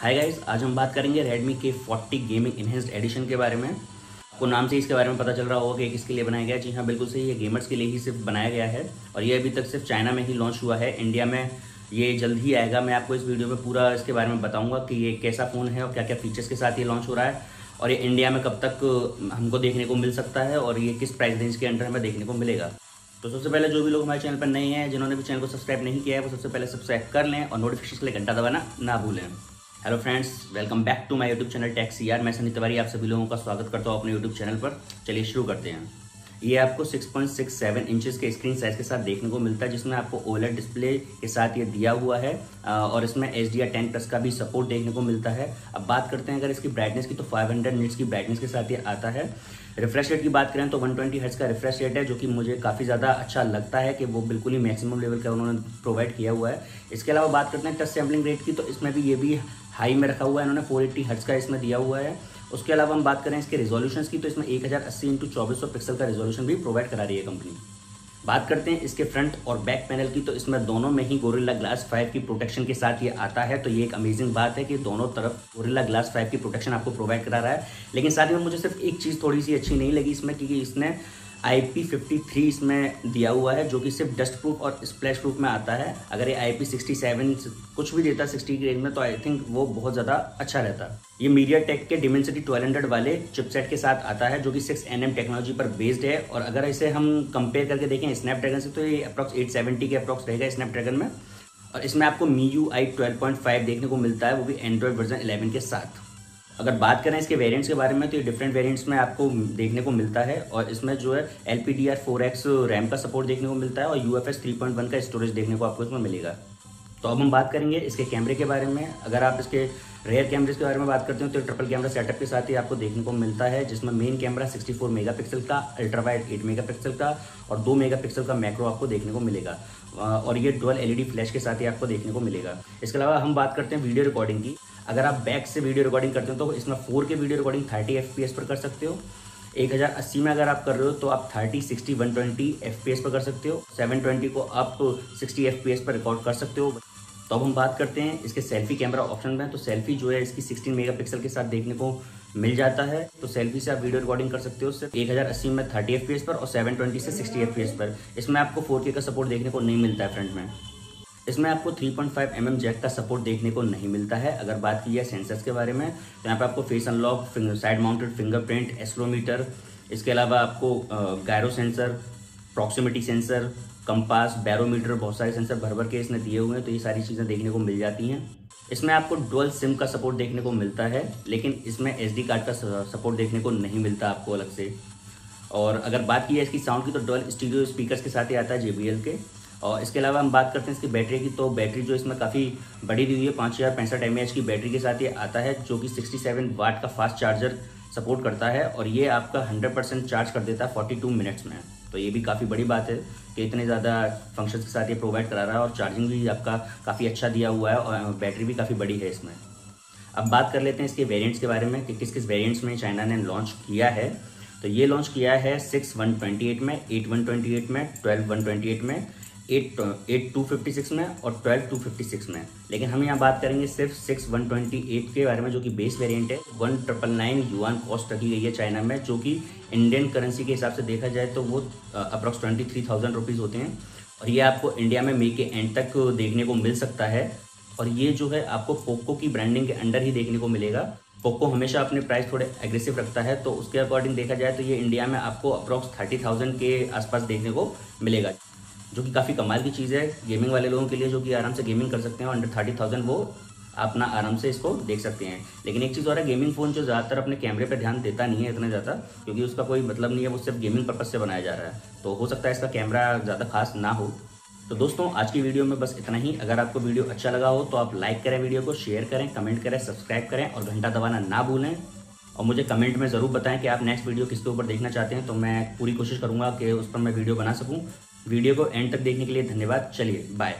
Hi guys आज हम बात करेंगे Redmi के 40 गेमिंग इनहेंस्ड एडिशन के बारे में। आपको नाम से इसके बारे में पता चल रहा होगा कि किसके लिए बनाया गया जी हाँ बिल्कुल सही, ये गेमर्स के लिए ही सिर्फ़ बनाया गया है। और ये अभी तक सिर्फ़ चाइना में ही लॉन्च हुआ है। इंडिया में ये जल्द ही आएगा। मैं आपको इस वीडियो में पूरा इसके बारे में बताऊँगा कि ये कैसा फ़ोन है और क्या क्या फीचर्स के साथ ये लॉन्च हो रहा है। और ये इंडिया में कब तक हमको देखने को मिल सकता है और ये किस प्राइस रेंज के अंडर हमें देखने को मिलेगा। तो सबसे पहले जो भी लोग हमारे चैनल पर नए हैं, जिन्होंने भी चैनल को सब्सक्राइब नहीं किया है, वो सबसे पहले सब्सक्राइब कर लें और नोटिफिकेशन के लिए घंटा दबाना ना भूलें। Hello friends welcome back to my YouTube channel taxi यार मैं सनी तिवारी आप सभी लोगों का स्वागत करता हूँ अपने यूट्यूब चैनल पर। चलिए शुरू करते हैं। ये आपको 6.67 इंचेस के स्क्रीन साइज़ के साथ देखने को मिलता है, जिसमें आपको ओलेड डिस्प्ले के साथ ये दिया हुआ है और इसमें एच डी टेन प्लस का भी सपोर्ट देखने को मिलता है। अब बात करते हैं, अगर इसकी ब्राइटनेस की तो 500 हंड्रेड की ब्राइटनेस के साथ ये आता है। रिफ्रेश रेट की बात करें तो 120 ट्वेंटी का रिफ्रेश रेट है, जो कि मुझे काफ़ी ज़्यादा अच्छा लगता है कि वो बिल्कुल ही मैक्सिमम लेवल का उन्होंने प्रोवाइड किया हुआ है। इसके अलावा बात करते हैं टच सैम्पलिंग रेट की तो इसमें भी ये भी हाई में रखा हुआ है, इन्होंने 480 एट्टी का इसमें दिया हुआ है। उसके अलावा हम बात करें इसके रेजोल्यूशन की तो इसमें एक हज़ार अस्सी इंटू चौबीस सौ पिक्सल का रेजोल्यूशन भी प्रोवाइड करा रही है कंपनी बात करते हैं इसके फ्रंट और बैक पैनल की तो इसमें दोनों में ही गोरिल्ला ग्लास 5 की प्रोटेक्शन के साथ ये आता है। तो ये एक अमेजिंग बात है कि दोनों तरफ़ गोरिल्ला ग्लास 5 की प्रोटेक्शन आपको प्रोवाइड करा रहा है। लेकिन साथ ही में मुझे सिर्फ़ एक चीज़ थोड़ी सी अच्छी नहीं लगी इसमें, क्योंकि इसने आई पी फिफ्टी थ्री इसमें दिया हुआ है, जो कि सिर्फ़ डस्ट प्रूफ और स्प्लैश प्रूफ में आता है। अगर ये आई पी सिक्सटी सेवन कुछ भी देता सिक्सटी की रेंज में तो आई थिंक वो बहुत ज़्यादा अच्छा रहता। ये मीडिया टेक के डिमेंसिटी ट्वेल्व हंड्रेड वाले चिपसेट के साथ आता है, जो कि सिक्स एन एम टेक्नोलॉजी पर बेस्ड है। और अगर इसे हम कंपेयर करके देखें स्नैपड्रैगन से तो ये अप्रॉक्स एट सेवेंटी के अप्रॉक्स रहेगा स्नैपड्रैगन में। और इसमें आपको me you I point five देखने को मिलता है, वो भी एंड्रॉइड वर्जन इलेवन के साथ। अगर बात करें इसके वेरिएंट्स के बारे में तो ये डिफरेंट वेरिएंट्स में आपको देखने को मिलता है और इसमें जो है L P D R four X RAM का सपोर्ट देखने को मिलता है और U F S three point one का स्टोरेज देखने को आपको इसमें मिलेगा। तो अब हम बात करेंगे इसके कैमरे के बारे में। अगर आप इसके रेयर कैमरेज के बारे में बात करते हो तो ट्रिपल कैमरा सेटअप के साथ ही आपको देखने को मिलता है, जिसमें मेन कैमरा 64 मेगापिक्सल का अल्ट्रा वाइड 8 मेगापिक्सल का और 2 मेगापिक्सल का मैक्रो आपको देखने को मिलेगा। और ये डुअल एलईडी फ्लैश के साथ ही आपको देखने को मिलेगा। इसके अलावा हम बात करते हैं वीडियो रिकॉर्डिंग की। अगर आप बैक से वीडियो रिकॉर्डिंग करते हो तो इसमें फोर के वीडियो रिकॉर्डिंग थर्टी एफ़ पर कर सकते हो। एक हज़ार अस्सी में अगर आप कर रहे हो तो आप thirty sixty one twenty F पर कर सकते हो। सेवन ट्वेंटी को आप सिक्सटी एफ़ पर रिकॉर्ड कर सकते हो। तो अब हम बात करते हैं इसके सेल्फी कैमरा ऑप्शन में तो सेल्फी जो है, इसकी 16 मेगापिक्सल के साथ देखने को मिल जाता है। तो सेल्फी से आप वीडियो रिकॉर्डिंग कर सकते हो सिर्फ़ एक हज़ार अस्सी में थर्टी एफ़ पर और सेवन ट्वेंटी से सिक्सटी एफ़ पर। इसमें आपको फोर का सपोर्ट देखने को नहीं मिलता है फ्रंट में। इसमें आपको 3.5 पॉइंट mm जैक का सपोर्ट देखने को नहीं मिलता है। अगर बात की जाए सेंसर्स के बारे में तो यहाँ पे आपको face unlock side mounted fingerprint एस्ट्रोमीटर इसके अलावा आपको gyro sensor proximity sensor compass barometer बहुत सारे सेंसर भर भर के इसने दिए हुए हैं तो ये सारी चीज़ें देखने को मिल जाती हैं। इसमें आपको डुअल सिम का सपोर्ट देखने को मिलता है, लेकिन इसमें एस कार्ड का सपोर्ट देखने को नहीं मिलता आपको अलग से। और अगर बात की जाए इसकी साउंड की तो डुअल स्टीरियो स्पीकर्स के साथ ही आता है JBL के। और इसके अलावा हम बात करते हैं इसकी बैटरी की। तो बैटरी जो इसमें काफ़ी बड़ी दी हुई है, पाँच हज़ार पैंसठ एम की बैटरी के साथ ये आता है, जो कि 67 वाट का फास्ट चार्जर सपोर्ट करता है और ये आपका 100 परसेंट चार्ज कर देता है 42 मिनट्स में। तो ये भी काफ़ी बड़ी बात है कि इतने ज़्यादा फ़ंक्शंस के साथ ये प्रोवाइड करा रहा है और चार्जिंग भी आपका काफ़ी अच्छा दिया हुआ है और बैटरी भी काफ़ी बड़ी है इसमें। अब बात कर लेते हैं इसके वेरिएंट्स के बारे में कि किस किस वेरिएंट्स में चाइना ने लॉन्च किया है। तो ये लॉन्च किया है सिक्स वन ट्वेंटी एट में एट वन ट्वेंटी एट में ट्वेल्व वन ट्वेंटी एट में eight eight two fifty six में और ट्वेल्व टू फिफ्टी सिक्स में। लेकिन हम यहाँ बात करेंगे सिर्फ़ सिक्स वन ट्वेंटी एट के बारे में, जो कि बेस वेरिएंट है। One triple nine yuan cost रखी गई है चाइना में, जो कि इंडियन करेंसी के हिसाब से देखा जाए तो वो approx twenty three thousand rupees होते हैं। और ये आपको इंडिया में मे के एंड तक देखने को मिल सकता है। और ये जो है आपको पोको की ब्रांडिंग के अंडर ही देखने को मिलेगा। पोको हमेशा अपने प्राइस थोड़े एग्रेसिव रखता है तो उसके अकॉर्डिंग देखा जाए तो ये इंडिया में आपको अप्रॉक्स थर्टी थाउज़ेंड के आसपास देखने को मिलेगा। जो कि काफ़ी कमाल की चीज़ है गेमिंग वाले लोगों के लिए, जो कि आराम से गेमिंग कर सकते हैं अंडर थर्टी थाउज़ेंड वो अपना आराम से इसको देख सकते हैं। लेकिन एक चीज़ और है गेमिंग फ़ोन जो ज़्यादातर अपने कैमरे पर ध्यान देता नहीं है इतना ज़्यादा, क्योंकि उसका कोई मतलब नहीं है, वो सिर्फ़ गेमिंग पर्पज़ से बनाया जा रहा है। तो हो सकता है इसका कैमरा ज़्यादा खास ना हो। तो दोस्तों, आज की वीडियो में बस इतना ही। अगर आपको वीडियो अच्छा लगा हो तो आप लाइक करें वीडियो को शेयर करें कमेंट करें सब्सक्राइब करें और घंटा दबाना ना भूलें। और मुझे कमेंट में ज़रूर बताएँ कि आप नेक्स्ट वीडियो किसके ऊपर देखना चाहते हैं तो मैं पूरी कोशिश करूँगा कि उस पर मैं वीडियो बना सकूँ। वीडियो को एंड तक देखने के लिए धन्यवाद। चलिए बाय